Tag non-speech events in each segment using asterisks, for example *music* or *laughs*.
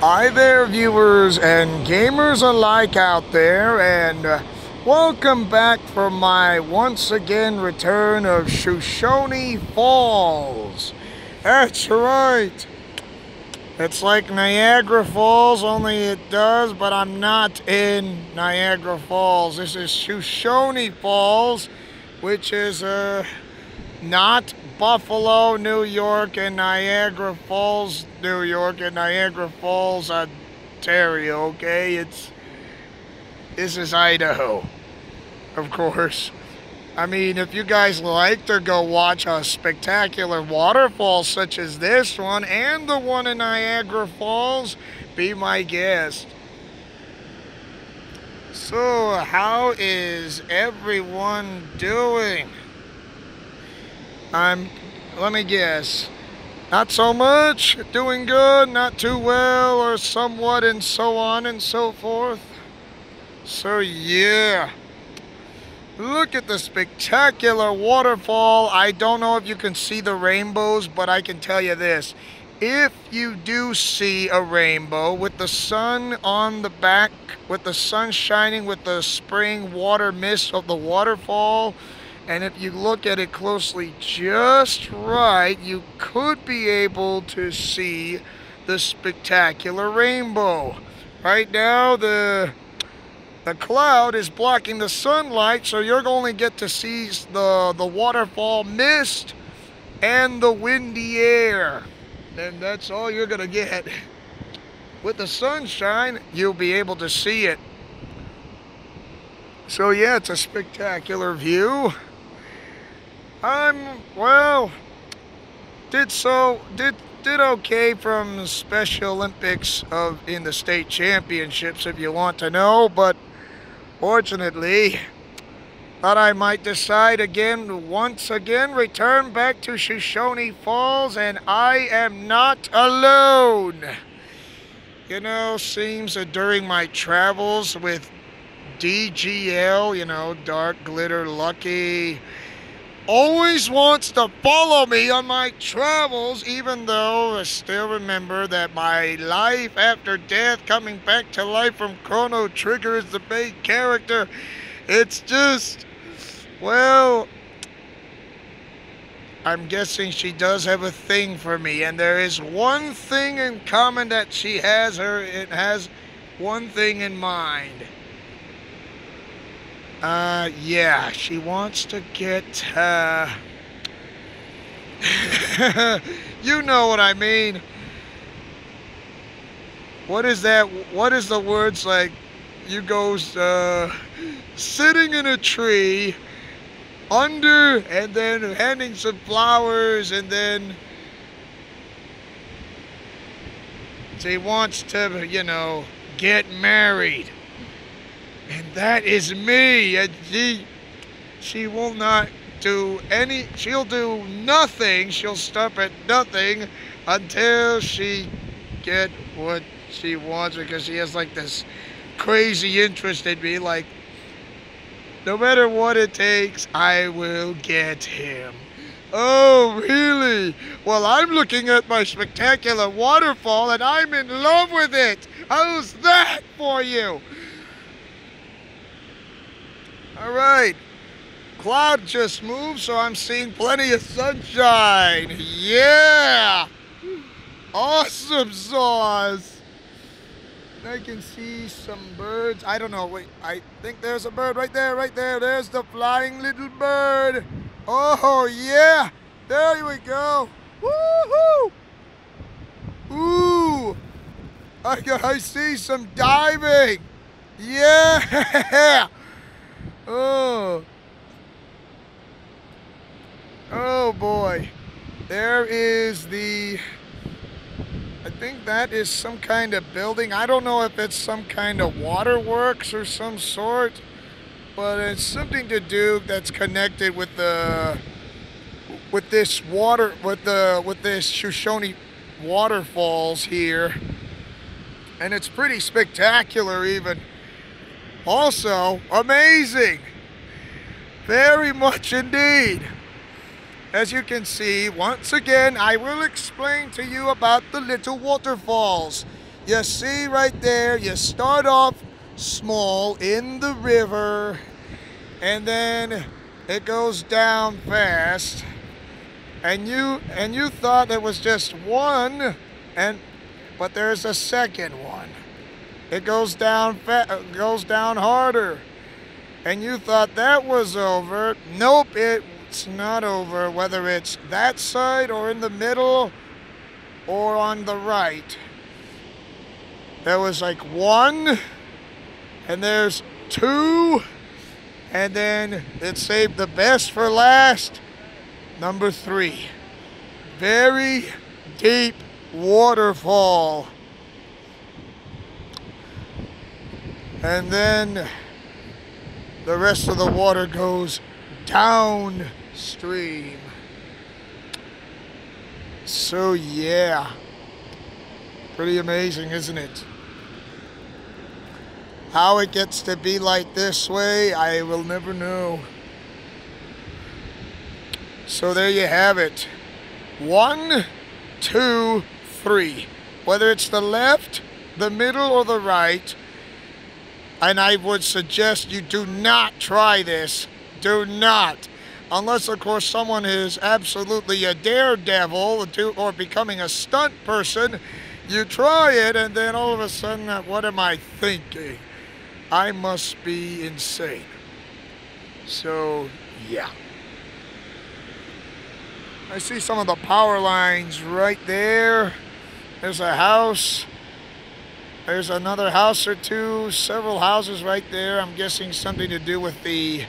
Hi there, viewers and gamers alike out there, and uh, welcome back for my once again return of Shoshone Falls. That's right. It's like Niagara Falls, only it does, but I'm not in Niagara Falls. This is Shoshone Falls, which is uh, not Buffalo, New York, and Niagara Falls, New York, and Niagara Falls, Ontario, okay? It's, this is Idaho, of course. I mean, if you guys like to go watch a spectacular waterfall such as this one and the one in Niagara Falls, be my guest. So, how is everyone doing? I'm, let me guess, not so much, doing good, not too well, or somewhat, and so on and so forth. So, yeah. Look at the spectacular waterfall. I don't know if you can see the rainbows, but I can tell you this. If you do see a rainbow with the sun on the back, with the sun shining with the spring water mist of the waterfall, and if you look at it closely just right, you could be able to see the spectacular rainbow. Right now, the the cloud is blocking the sunlight, so you're going to get to see the, the waterfall mist and the windy air. And that's all you're going to get. With the sunshine, you'll be able to see it. So yeah, it's a spectacular view. I'm, well, did so, did did okay from Special Olympics of in the state championships if you want to know, but fortunately, thought I might decide again, once again, return back to Shoshone Falls, and I am not alone. You know, seems that during my travels with DGL, you know, Dark Glitter Lucky, always wants to follow me on my travels, even though I still remember that my life after death, coming back to life from Chrono Trigger is the main character. It's just, well, I'm guessing she does have a thing for me, and there is one thing in common that she has her, it has one thing in mind. Uh, yeah, she wants to get, uh... *laughs* you know what I mean. What is that? What is the words like? You goes, uh, sitting in a tree, under, and then handing some flowers, and then... She wants to, you know, get married. And that is me. And she, she will not do any, she'll do nothing. She'll stop at nothing until she get what she wants because she has like this crazy interest in me. Like, no matter what it takes, I will get him. Oh, really? Well, I'm looking at my spectacular waterfall and I'm in love with it. How's that for you? All right. Cloud just moved, so I'm seeing plenty of sunshine. Yeah! Awesome sauce. I can see some birds. I don't know. Wait, I think there's a bird right there, right there. There's the flying little bird. Oh, yeah. There we go. Woohoo! Ooh. I, I see some diving. Yeah. *laughs* Oh. Oh boy. There is the, I think that is some kind of building. I don't know if it's some kind of waterworks or some sort, but it's something to do that's connected with the, with this water, with the, with this Shoshone waterfalls here. And it's pretty spectacular even. Also, amazing. Very much indeed. As you can see, once again, I will explain to you about the little waterfalls. You see right there, you start off small in the river and then it goes down fast and you and you thought it was just one and but there's a second one it goes down fa- uh, goes down harder. And you thought that was over. Nope it's not over whether it's that side or in the middle or on the right. There was like one and there's two and then it saved the best for last. Number three. Very deep waterfall and then the rest of the water goes downstream. So yeah, pretty amazing, isn't it? How it gets to be like this way, I will never know. So there you have it. One, two, three. Whether it's the left, the middle, or the right, and I would suggest you do not try this. Do not. Unless, of course, someone is absolutely a daredevil or becoming a stunt person. You try it, and then all of a sudden, uh, what am I thinking? I must be insane. So, yeah. I see some of the power lines right there. There's a house. There's another house or two, several houses right there. I'm guessing something to do with the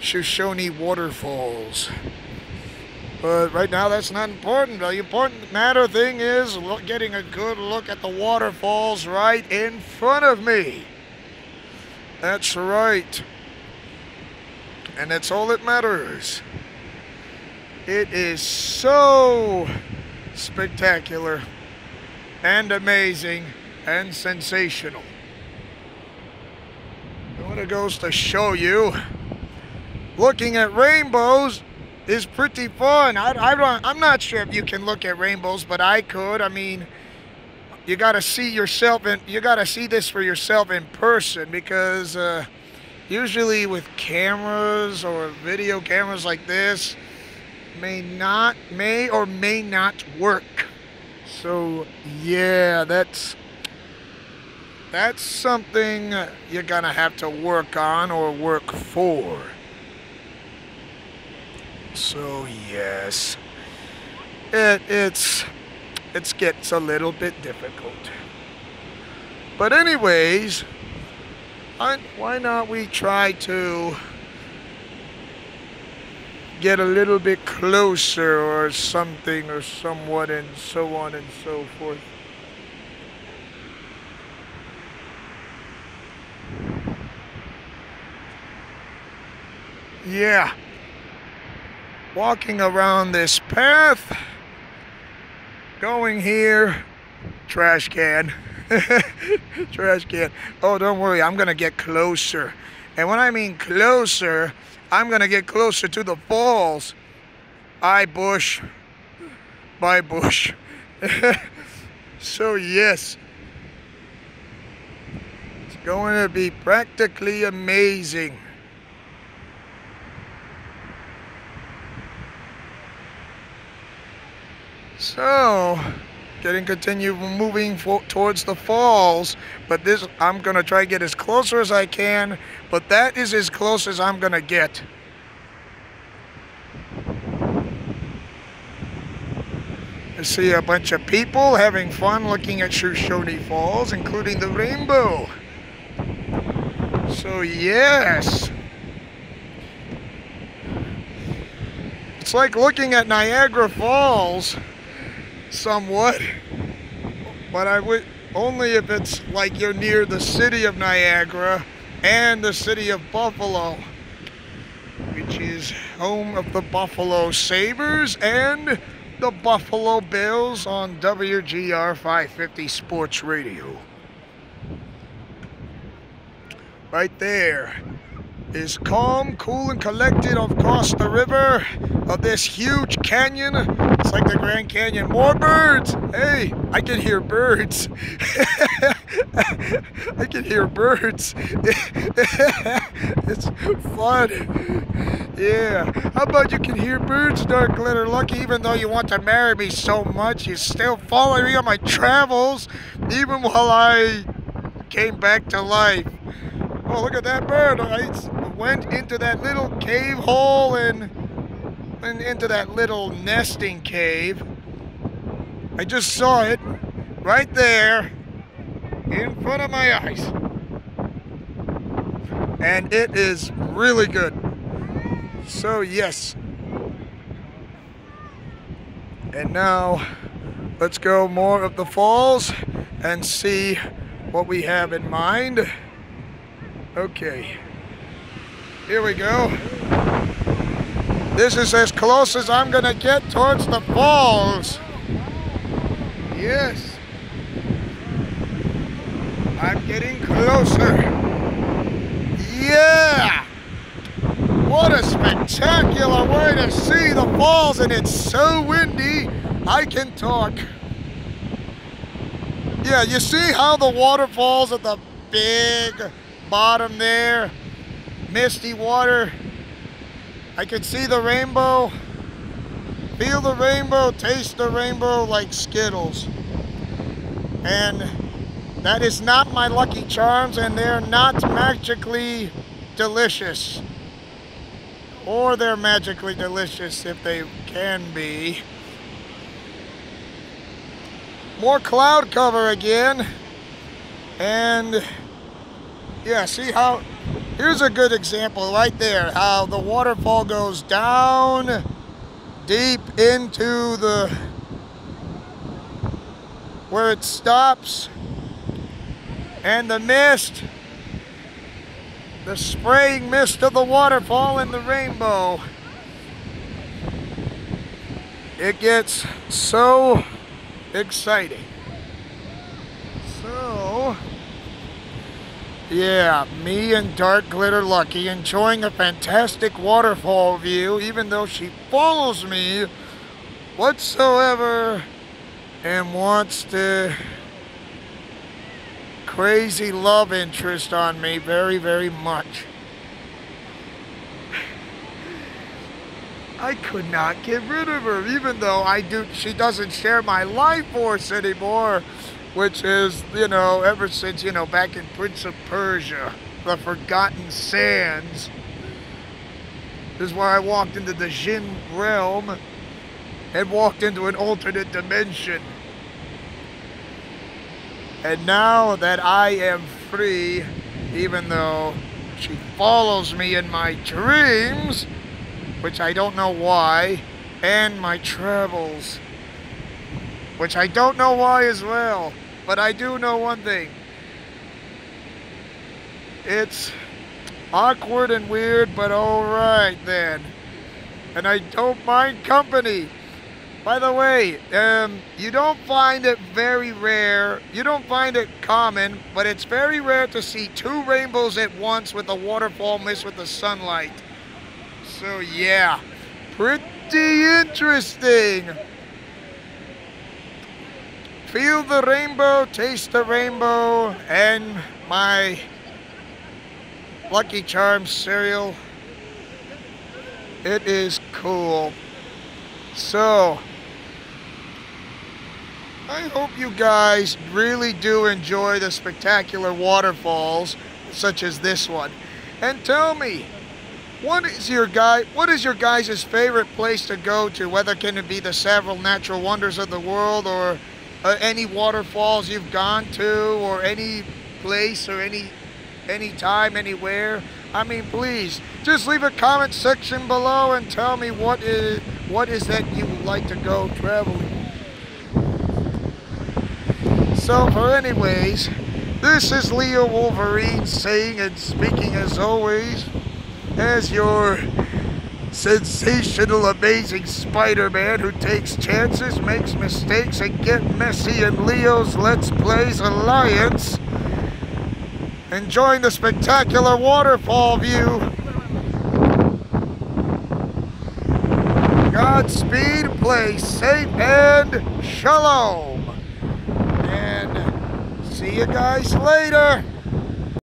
Shoshone waterfalls. But right now, that's not important. The important matter thing is getting a good look at the waterfalls right in front of me. That's right. And that's all that matters. It is so spectacular and amazing and sensational. what it goes to show you, looking at rainbows is pretty fun. I, I don't, I'm not sure if you can look at rainbows, but I could. I mean, you got to see yourself and you got to see this for yourself in person because uh, usually with cameras or video cameras like this may not may or may not work so yeah that's that's something you're gonna have to work on or work for. So yes, it it's it gets a little bit difficult. But anyways, why not we try to get a little bit closer or something or somewhat and so on and so forth. Yeah. Walking around this path. Going here. Trash can. *laughs* Trash can. Oh, don't worry. I'm to get closer. And when I mean closer, I'm to get closer to the falls. I bush. Bye, bush. *laughs* so, yes. It's going to be practically amazing. So, getting continue moving towards the falls, but this I'm gonna try to get as closer as I can, but that is as close as I'm gonna get. I see a bunch of people having fun looking at Shoshone Falls, including the rainbow. So yes. It's like looking at Niagara Falls somewhat, but I would only if it's like you're near the city of Niagara and the city of Buffalo, which is home of the Buffalo Sabres and the Buffalo Bills on WGR 550 Sports Radio. Right there. Is calm, cool, and collected across the river of this huge canyon. It's like the Grand Canyon. More birds! Hey, I can hear birds. *laughs* I can hear birds. *laughs* it's fun. Yeah. How about you can hear birds, Dark Glitter Lucky, even though you want to marry me so much, you still follow me on my travels, even while I came back to life. Oh, look at that bird. I went into that little cave hole and went into that little nesting cave. I just saw it right there in front of my eyes. And it is really good. So, yes. And now, let's go more of the falls and see what we have in mind. Okay. Here we go. This is as close as I'm gonna get towards the falls. Yes. I'm getting closer. Yeah! What a spectacular way to see the falls and it's so windy I can talk. Yeah, you see how the waterfalls at the big bottom there, misty water. I can see the rainbow, feel the rainbow, taste the rainbow like Skittles. And that is not my Lucky Charms and they're not magically delicious. Or they're magically delicious if they can be. More cloud cover again. And yeah, see how, here's a good example right there, how the waterfall goes down deep into the, where it stops, and the mist, the spraying mist of the waterfall and the rainbow. It gets so exciting. So, yeah, me and Dark Glitter Lucky enjoying a fantastic waterfall view, even though she follows me whatsoever and wants to crazy love interest on me very, very much. I could not get rid of her, even though I do. She doesn't share my life force anymore which is, you know, ever since, you know, back in Prince of Persia, the Forgotten Sands. This is where I walked into the Jinn realm and walked into an alternate dimension. And now that I am free, even though she follows me in my dreams, which I don't know why, and my travels, which I don't know why as well. But I do know one thing. It's awkward and weird, but alright then. And I don't mind company. By the way, um, you don't find it very rare, you don't find it common, but it's very rare to see two rainbows at once with a waterfall mixed with the sunlight. So yeah, pretty interesting. Feel the rainbow, taste the rainbow, and my Lucky Charms cereal. It is cool. So, I hope you guys really do enjoy the spectacular waterfalls such as this one. And tell me, what is your guy what is your guys' favorite place to go to, whether can it be the several natural wonders of the world or uh, any waterfalls you've gone to or any place or any any time anywhere I mean please just leave a comment section below and tell me what is what is that you would like to go traveling. So for anyways this is Leo Wolverine saying and speaking as always as your sensational, amazing Spider Man who takes chances, makes mistakes, and get messy. and Leo's Let's Plays Alliance. Enjoying the spectacular waterfall view. Godspeed, play safe, and shalom. And see you guys later.